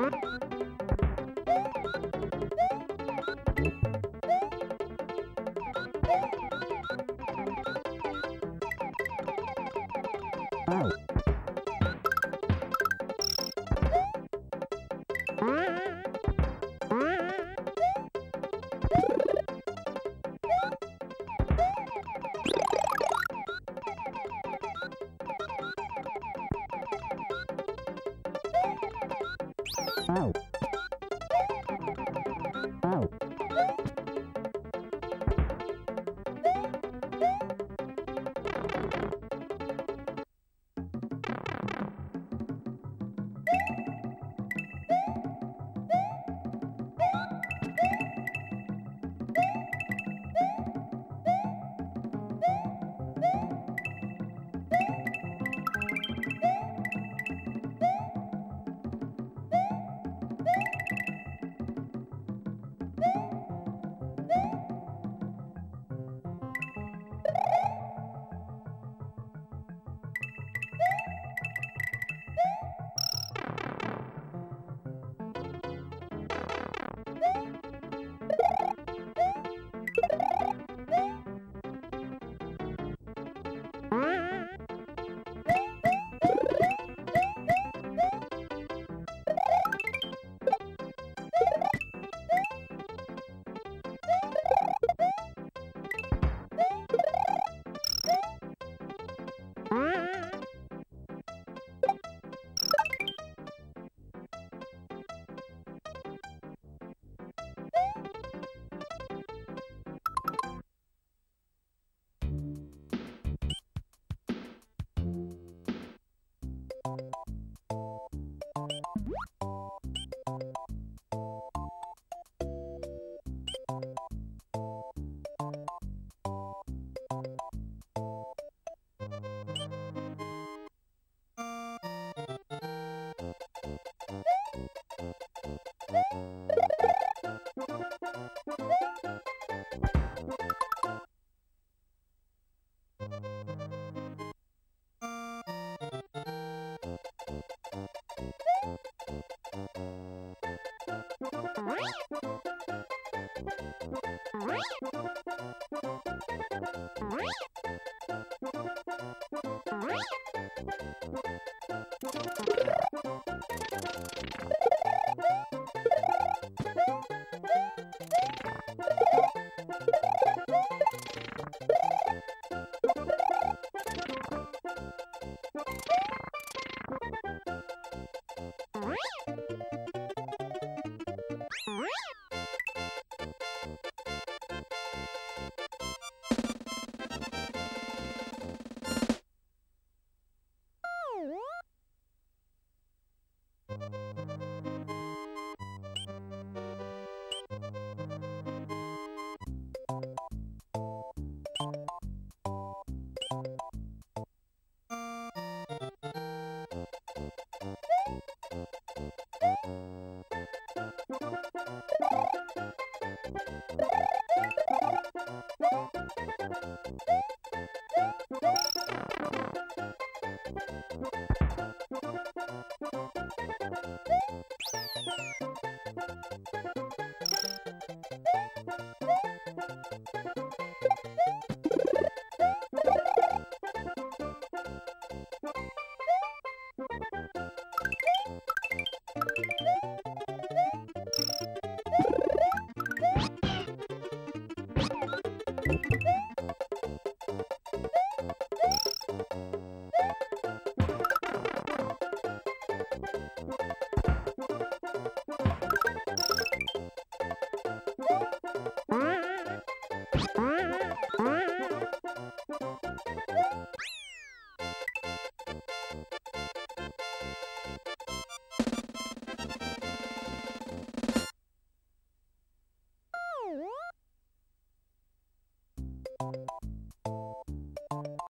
Oh. Ow. What? you